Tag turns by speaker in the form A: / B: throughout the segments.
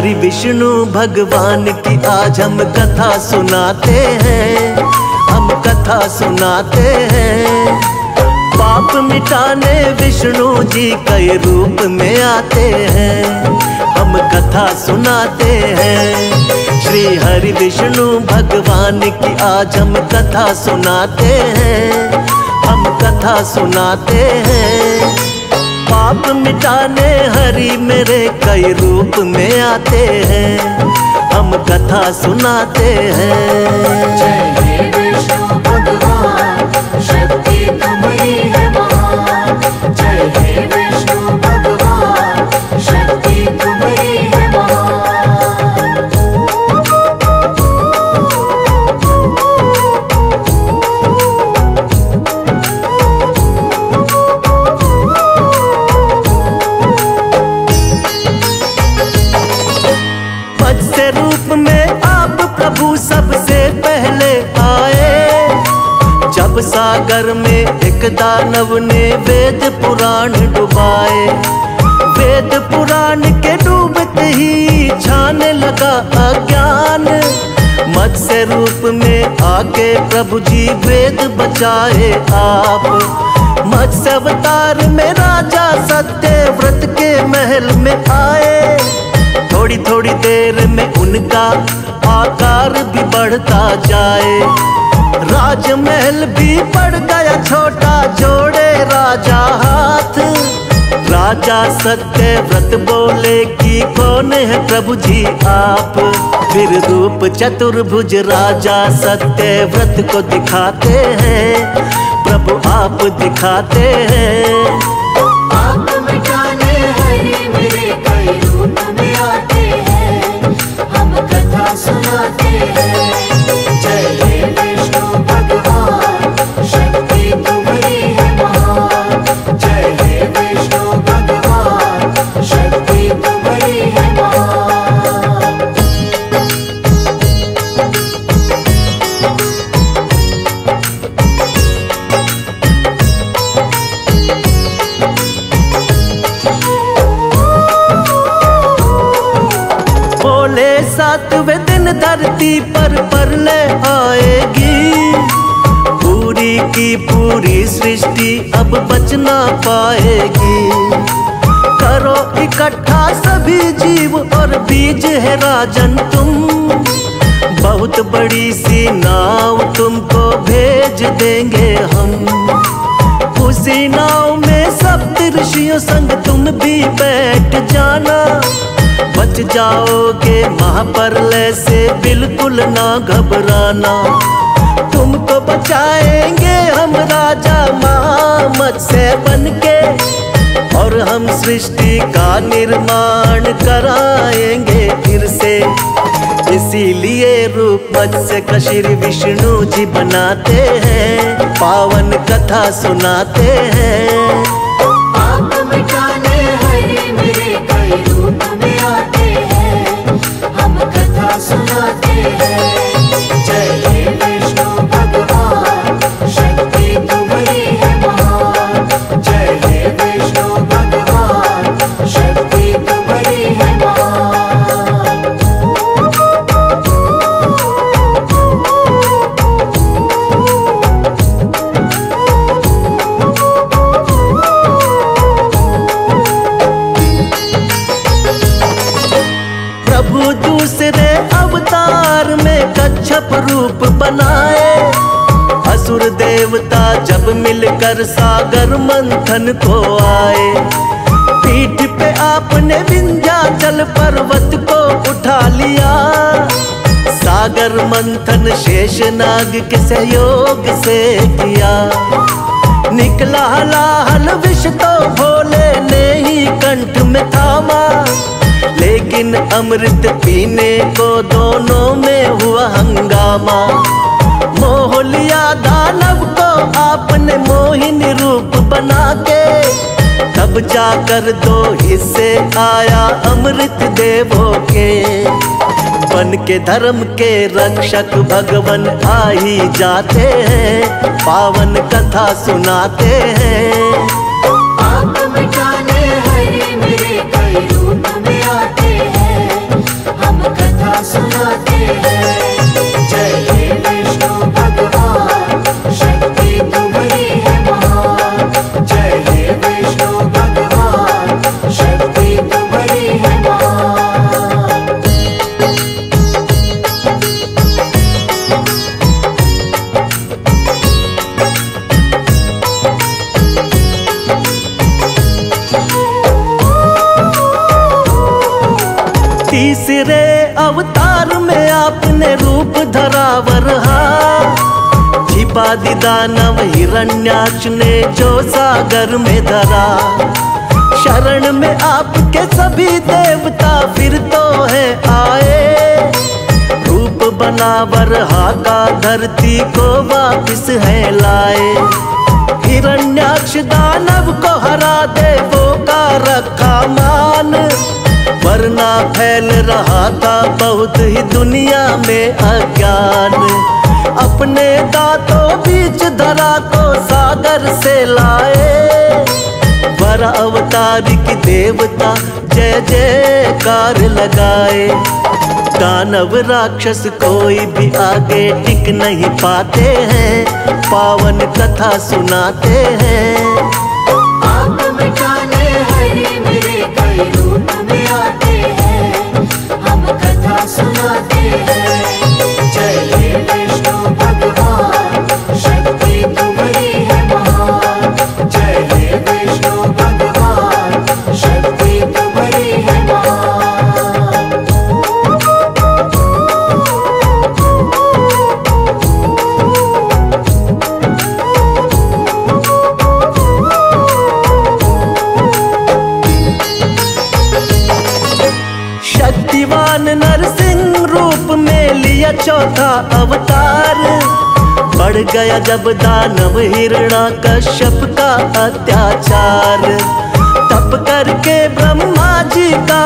A: हरि विष्णु भगवान की आज हम कथा सुनाते हैं। हम कथा सुनाते हैं। पाप मिटाने विष्णु जी कई रूप में आते हैं। हम कथा सुनाते हैं। श्री हरि विष्णु भगवान की आज हम कथा सुनाते हैं। हम कथा सुनाते हैं। पाप मिटाने हरि मेरे कई रूप में आते हैं। हम कथा सुनाते हैं।
B: जय हे विष्णु भगवान, शक्ति है
A: सागर में एक दानव ने वेद पुराण डुबाए। वेद पुराण के डूबते ही छाने लगा अज्ञान। मत्स्य रूप में आके प्रभु जी वेद बचाए आप। मत्स्य अवतार में राजा सत्य व्रत के महल में आए। थोड़ी थोड़ी देर में उनका आकार भी बढ़ता जाए। राजमहल भी पड़ गया छोटा जोड़े राजा हाथ। राजा सत्य व्रत बोले कि कौन है प्रभु जी आप? फिर रूप चतुर्भुज राजा सत्य व्रत को दिखाते हैं, प्रभु आप दिखाते हैं।
B: सुनाते हैं।
A: बोले सातवें दिन धरती पर परले आएगी। पूरी की पूरी सृष्टि अब बच ना पाएगी। करो इकट्ठा सभी जीव और बीज है राजन तुम। बहुत बड़ी सी नाव तुमको भेज देंगे हम। उसी नाव में सब ऋषियों संग तुम भी बैठ जाना। बच जाओगे महाप्रलय से बिल्कुल ना घबराना। तुमको बचाएँगे हम राजा महामत से बन के और हम सृष्टि का निर्माण कराएँगे फिर से। इसीलिए रूप मत्स्य का श्री विष्णु जी बनाते हैं, पावन कथा सुनाते हैं।
B: सुनाते हैं
A: मिलकर सागर मंथन को आए। पीठ पे आपने विंध्याचल पर्वत को उठा लिया। सागर मंथन शेषनाग के सहयोग से किया। निकला हलाहल विष तो भोले ने ही कंठ में थामा। लेकिन अमृत पीने को दोनों में हुआ हंगामा। मोह लिया दानव को आपने मोहिनी रूप बना के तब जाकर दो हिस्से आया अमृत देवों के। बन के धर्म के रक्षक भगवान आ ही जाते हैं, पावन कथा सुनाते हैं। दानव हिरण्याक्ष ने जो सागर में धरा शरण में आपके सभी देवता फिर तो है आए। रूप बनावर हाका धरती को वापिस है लाए। हिरण्याक्ष दानव को हरा देवों का रखा मान। वरना फैल रहा था बहुत ही दुनिया में अज्ञान। अपने दांतों बीच धरा को सागर से लाए। वर अवतार की देवता जय जयकार लगाए। दानव राक्षस कोई भी आगे टिक नहीं पाते हैं, पावन कथा सुनाते हैं।
B: सुनाते हैं।
A: गया जब दानव हिरणा कश्यप का अत्याचार। तप करके ब्रह्मा जी का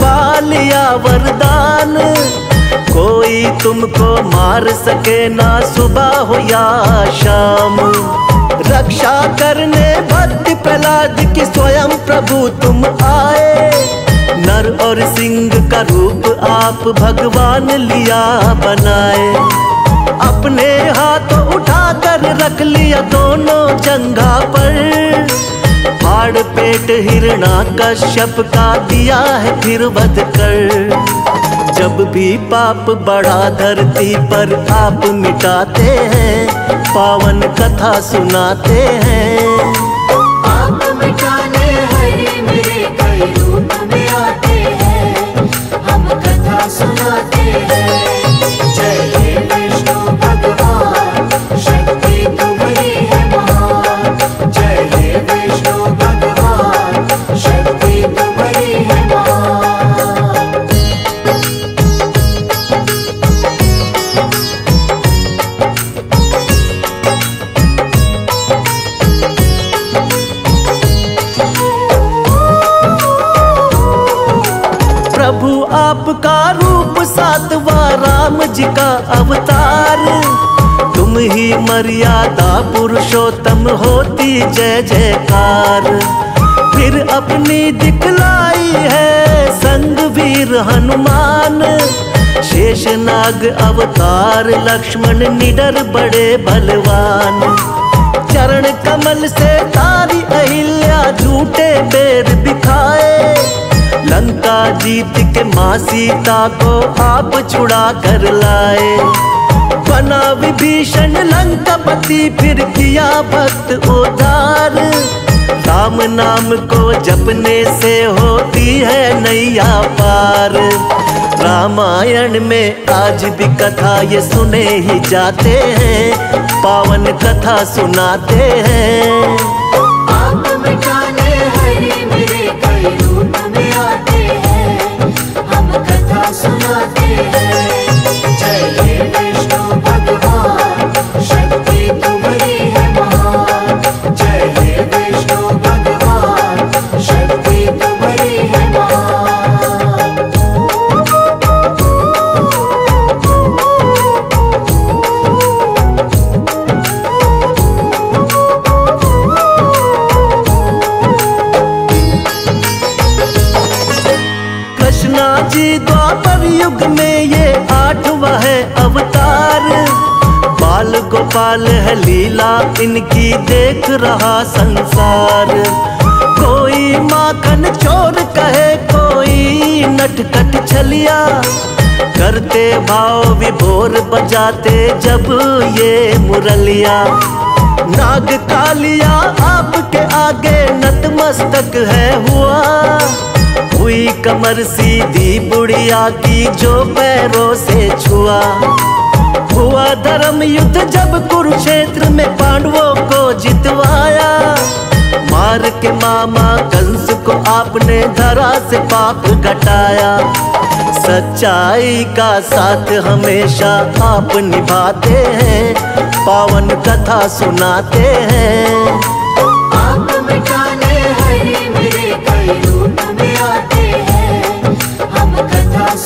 A: पा लिया वरदान। कोई तुमको मार सके ना सुबह हो या शाम। रक्षा करने भक्ति प्रहलाद की स्वयं प्रभु तुम आए। नर और सिंह का रूप आप भगवान लिया बनाए। अपने हाथों उठाकर रख लिया दोनों जंगा पर। फाड़ पेट हिरणा कश्यप का दिया है फिर वध कर। जब भी पाप बड़ा धरती पर आप मिटाते हैं, पावन कथा सुनाते हैं।
B: सुनाते हैं। जय
A: जी का अवतार। तुम ही मर्यादा पुरुषोत्तम होती, जय जयकार। फिर अपनी दिखलाई है संग वीर हनुमान। शेष नाग अवतार, लक्ष्मण निडर बड़े बलवान। चरण कमल से तारी अहिल्या, झूठे बेर दिखाए। लंका जीत के माँ सीता को आप छुड़ा कर लाए। बना विभीषण लंकापति फिर किया भक्त उदार राम नाम को जपने से होती है नैया पार। रामायण में आज भी कथा ये सुने ही जाते हैं, पावन कथा सुनाते हैं।
B: सुनाते हैं।
A: में ये आठवा है अवतार। बाल गोपाल है लीला, इनकी देख रहा संसार। कोई माखन चोर कहे, कोई नटखट छलिया। करते भाव विभोर बजाते जब ये मुरलिया। नाग कालिया आपके आगे नतमस्तक है हुआ। हुई कमर सीधी बुढ़िया की जो पैरों से छुआ। हुआ धर्म युद्ध जब कुरुक्षेत्र में पांडवों को जितवाया। मार के मामा कंस को आपने धरा से पाप घटाया। सच्चाई का साथ हमेशा आप निभाते हैं, पावन कथा सुनाते हैं।
B: आप मिटाने हरे मेरे कई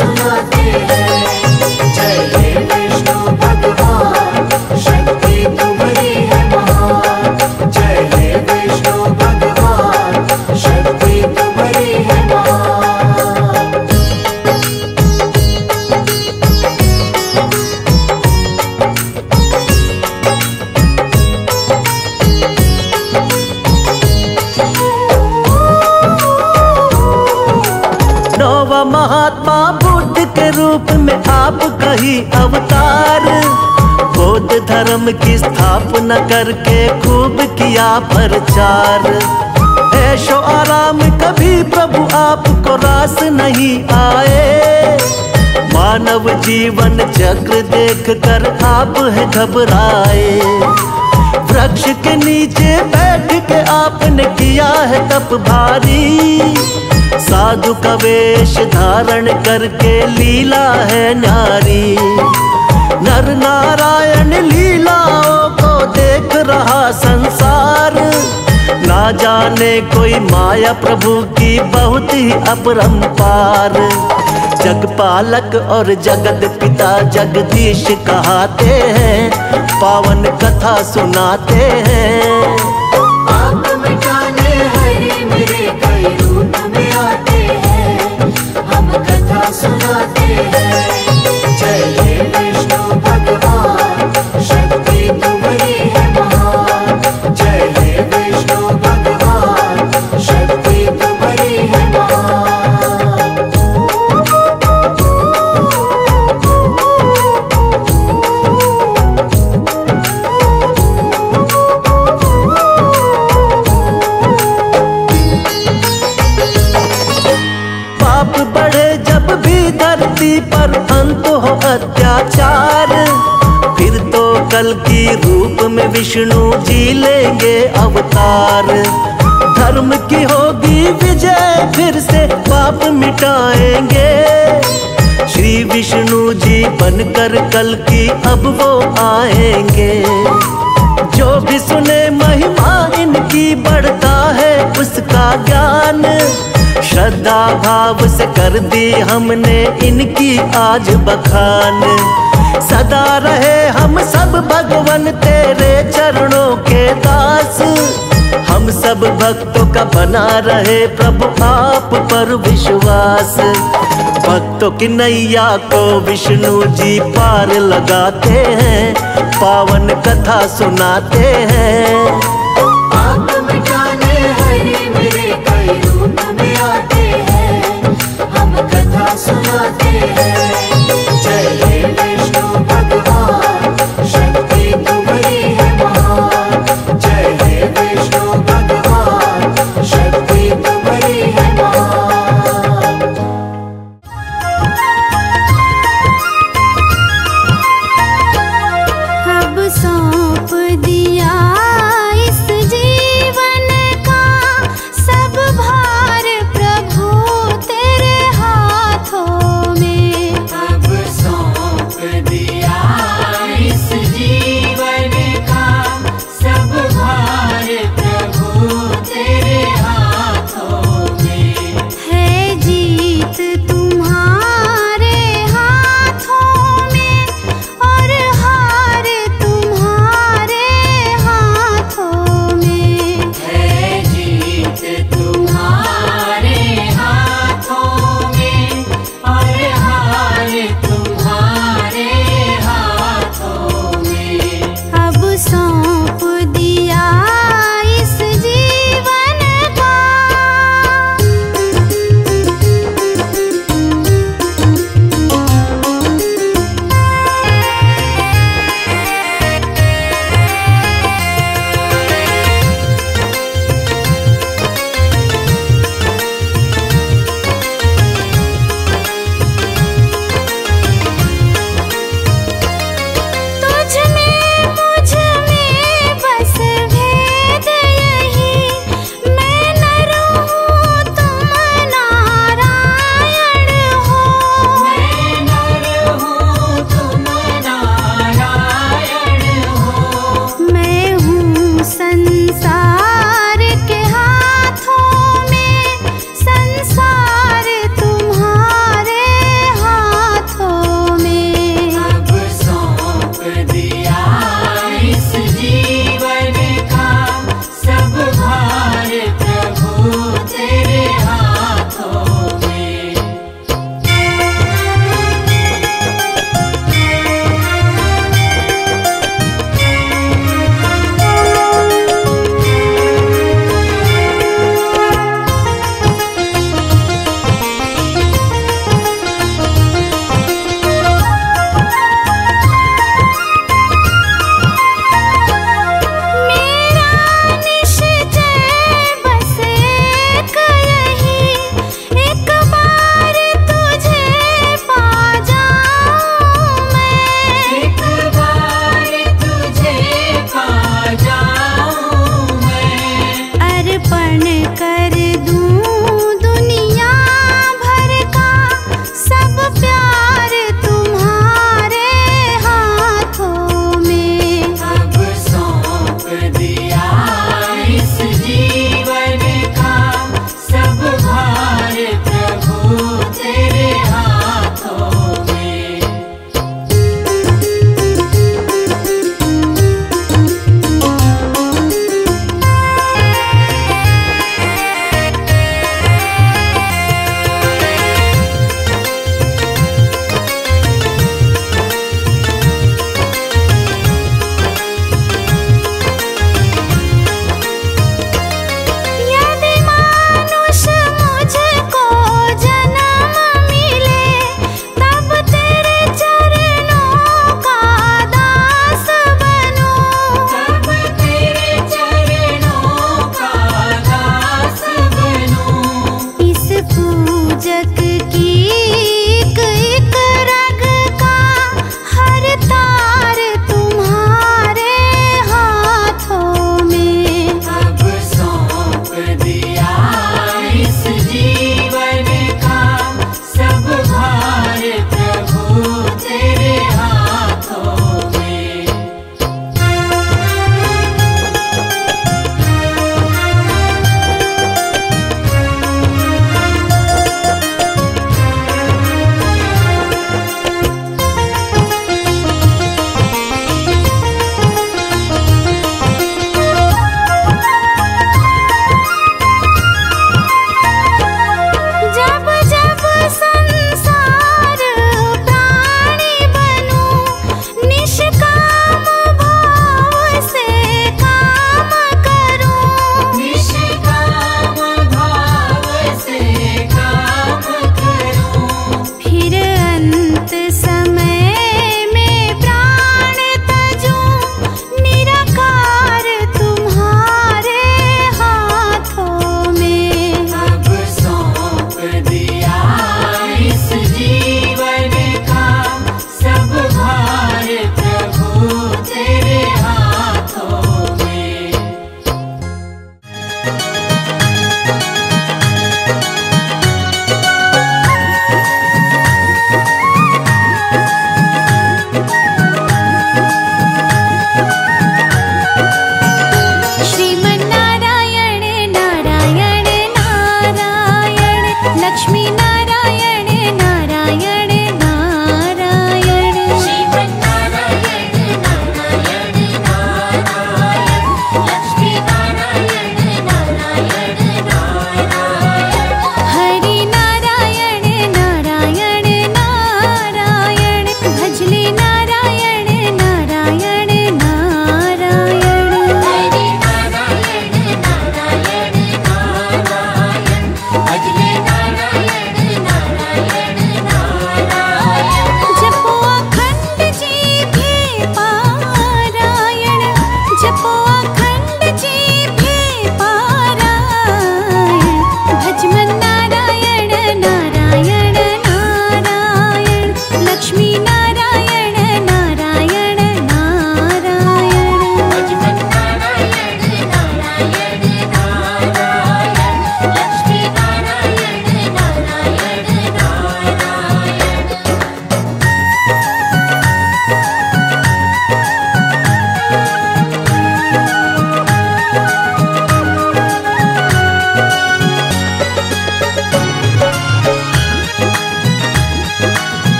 B: कथा
A: कही अवतार। बौद्ध धर्म की स्थापना करके खूब किया प्रचार। ऐशो आराम, कभी प्रभु आपको रास नहीं आए। मानव जीवन चक्र देख कर आप है घबराए। वृक्ष के नीचे बैठ के आपने किया है तप भारी। साधु का वेश धारण करके लीला है नारी। नर नारायण लीलाओं को देख रहा संसार। ना जाने कोई माया प्रभु की बहुत ही अपरंपार जगपालक और जगत पिता जगदीश कहते हैं, पावन कथा सुनाते हैं।
B: मेरे सुनाते हैं। विष्णु
A: जी लेंगे अवतार। धर्म की होगी विजय, फिर से पाप मिटाएँगे। श्री विष्णु जी बनकर कल की अब वो आएँगे। जो भी सुने महिमा इनकी बढ़ता है उसका ज्ञान। श्रद्धा भाव से कर दी हमने इनकी आज बखान। सदा रहे हम सब भगवन तेरे चरणों के दास। हम सब भक्तों का बना रहे प्रभु आप पर विश्वास। भक्तों की नैया को विष्णु जी पार लगाते हैं, पावन कथा सुनाते हैं।